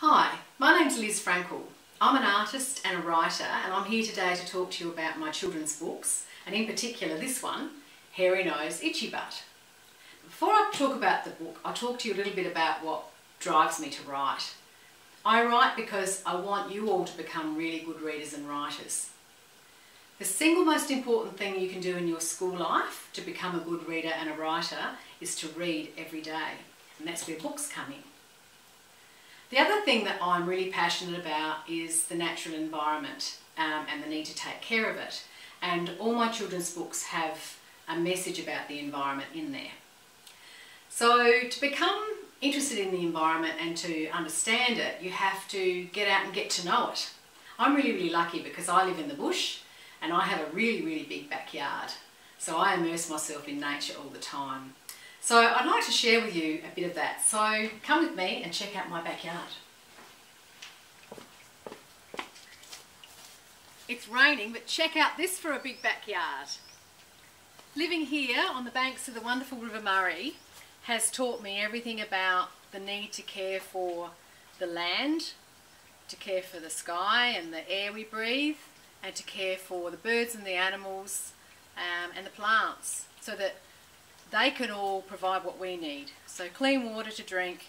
Hi, my name's Liz Frankel. I'm an artist and a writer and I'm here today to talk to you about my children's books and in particular this one, Hairy Nose Itchy Butt. Before I talk about the book, I'll talk to you a little bit about what drives me to write. I write because I want you all to become really good readers and writers. The single most important thing you can do in your school life to become a good reader and a writer is to read every day. And that's where books come in. The other thing that I'm really passionate about is the natural environment um, and the need to take care of it. And all my children's books have a message about the environment in there. So to become interested in the environment and to understand it, you have to get out and get to know it. I'm really, really lucky because I live in the bush and I have a really, really big backyard. So I immerse myself in nature all the time. So I'd like to share with you a bit of that. So come with me and check out my backyard. It's raining, but check out this for a big backyard. Living here on the banks of the wonderful River Murray has taught me everything about the need to care for the land, to care for the sky and the air we breathe, and to care for the birds and the animals um, and the plants so that they can all provide what we need. So clean water to drink,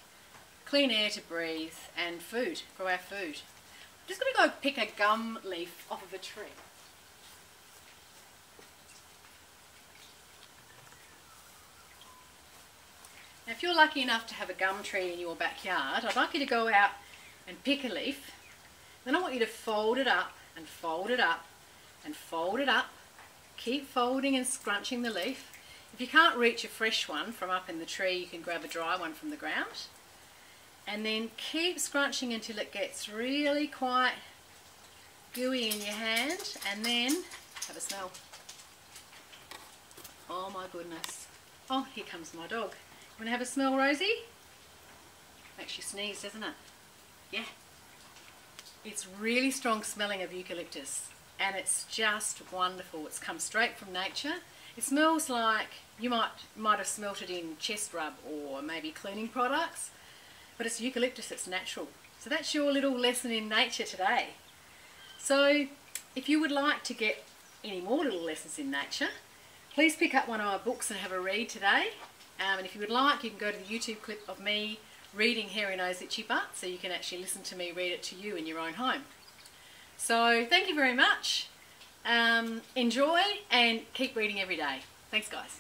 clean air to breathe, and food, grow our food. I'm just going to go pick a gum leaf off of a tree. Now if you're lucky enough to have a gum tree in your backyard, I'd like you to go out and pick a leaf. Then I want you to fold it up and fold it up and fold it up. Keep folding and scrunching the leaf if you can't reach a fresh one from up in the tree, you can grab a dry one from the ground. And then keep scrunching until it gets really quite gooey in your hand. And then have a smell. Oh my goodness. Oh, here comes my dog. You want to have a smell, Rosie? Makes you sneeze, doesn't it? Yeah. It's really strong smelling of eucalyptus and it's just wonderful. It's come straight from nature. It smells like you might might have smelt it in chest rub or maybe cleaning products, but it's eucalyptus, it's natural. So that's your little lesson in nature today. So if you would like to get any more little lessons in nature, please pick up one of our books and have a read today. Um, and if you would like, you can go to the YouTube clip of me reading Hairy Nose Itchy Butt, so you can actually listen to me read it to you in your own home. So thank you very much. Um, enjoy and keep reading every day. Thanks guys.